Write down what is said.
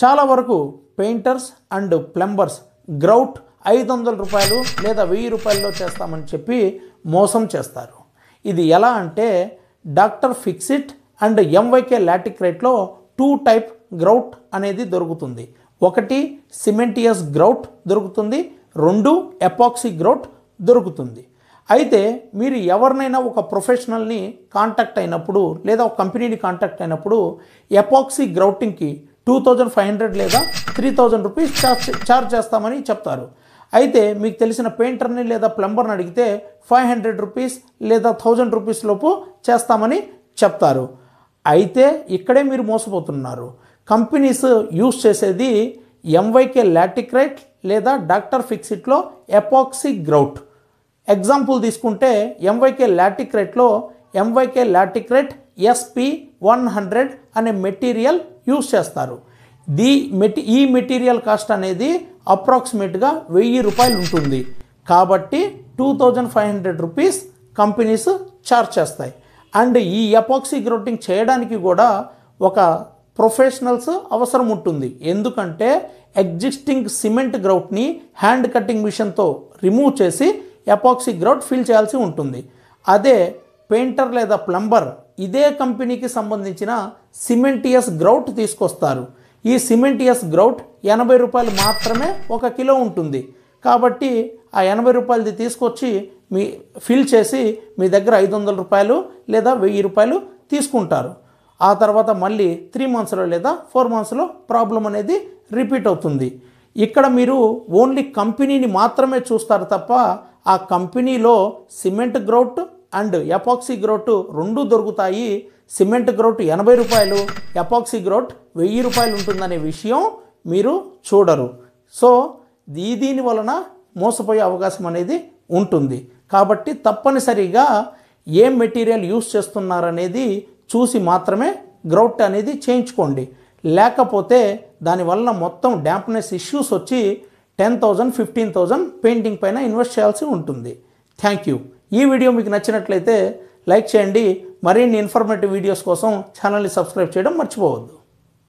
చాలా వరకు painters and plumbers grout ఐదు వందల రూపాయలు లేదా వెయ్యి రూపాయల్లో చేస్తామని చెప్పి మోసం చేస్తారు. ఇది ఎలా అంటే డాక్టర్ ఫిక్సిట్ అండ్ ఎంవైకే లాటిక్ రేట్లో టూ టైప్ గ్రౌట్ అనేది దొరుకుతుంది. ఒకటి సిమెంటియస్ గ్రౌట్ దొరుకుతుంది రెండు ఎపాక్సీ గ్రౌట్ దొరుకుతుంది. అయితే మీరు ఎవరినైనా ఒక ప్రొఫెషనల్ని కాంటాక్ట్ అయినప్పుడు లేదా ఒక కంపెనీని కాంటాక్ట్ అయినప్పుడు ఎపాక్సీ గ్రౌటింగ్కి టూ థౌజండ్ ఫైవ్ హండ్రెడ్ లేదా three thousand rupees charge charge చేస్తామని చెప్తారు. అయితే మీకు తెలిసిన పెయింటర్ని లేదా ప్లంబర్ని అడిగితే ఫైవ్ హండ్రెడ్ రూపీస్ లేదా థౌజండ్ రూపీస్ లోపు చేస్తామని చెప్తారు. అయితే ఇక్కడే మీరు మోసపోతున్నారు. కంపెనీస్ యూస్ చేసేది ఎంవైకే లాటిక్రైట్ లేదా డాక్టర్ ఫిక్సిట్లో ఎపాక్సీ గ్రౌట్. ఎగ్జాంపుల్ తీసుకుంటే MYK లాటిక్రేట్లో MYK Laticrete SP one hundred అనే మెటీరియల్ యూస్ చేస్తారు. ది మెటీ ఈ మెటీరియల్ కాస్ట్ అనేది అప్రాక్సిమేట్గా వెయ్యి రూపాయలు ఉంటుంది. కాబట్టి two thousand five hundred rupees companies charge చేస్తాయి. అండ్ ఈ ఎపాక్సీ గ్రౌటింగ్ చేయడానికి కూడా ఒక ప్రొఫెషనల్స్ అవసరం ఉంటుంది. ఎందుకంటే ఎగ్జిస్టింగ్ సిమెంట్ గ్రౌట్ని హ్యాండ్ కటింగ్ మిషన్తో రిమూవ్ చేసి ఎపాక్సీ గ్రౌట్ ఫిల్ చేయాల్సి ఉంటుంది. అదే పెయింటర్ లేదా ప్లంబర్ ఇదే కంపెనీకి సంబంధించిన సిమెంటియస్ గ్రౌట్ తీసుకొస్తారు. ఈ సిమెంటియస్ గ్రౌట్ ఎనభై రూపాయలు మాత్రమే ఒక కిలో ఉంటుంది. కాబట్టి ఆ ఎనభై రూపాయలది తీసుకొచ్చి మీ ఫిల్ చేసి మీ దగ్గర ఐదు వందల రూపాయలు లేదా వెయ్యి రూపాయలు తీసుకుంటారు. ఆ తర్వాత మళ్ళీ త్రీ మంత్స్లో లేదా ఫోర్ మంత్స్లో ప్రాబ్లం అనేది రిపీట్ అవుతుంది. ఇక్కడ మీరు ఓన్లీ కంపెనీని మాత్రమే చూస్తారు తప్ప ఆ కంపెనీలో cement grout and epoxy grout రెండు దొరుకుతాయి. సిమెంట్ గ్రౌట్ ఎనభై రూపాయలు ఎపాక్సీ గ్రౌట్ వెయ్యి రూపాయలు ఉంటుందనే విషయం మీరు చూడరు. సో ఈ దీని వలన మోసపోయే అవకాశం అనేది ఉంటుంది. కాబట్టి తప్పనిసరిగా ఏ మెటీరియల్ యూస్ చేస్తున్నారనేది చూసి మాత్రమే గ్రౌట్ అనేది చేయించుకోండి. లేకపోతే దానివల్ల మొత్తం డ్యాంప్నెస్ ఇష్యూస్ వచ్చి ten thousand fifteen thousand painting పైన ఇన్వెస్ట్ చేయాల్సి ఉంటుంది. థ్యాంక్ యూ ఈ వీడియో మీకు నచ్చినట్లయితే లైక్ చేయండి. మరిన్ని ఇన్ఫర్మేటివ్ వీడియోస్ కోసం ఛానల్ని సబ్స్క్రైబ్ చేయడం మర్చిపోవద్దు.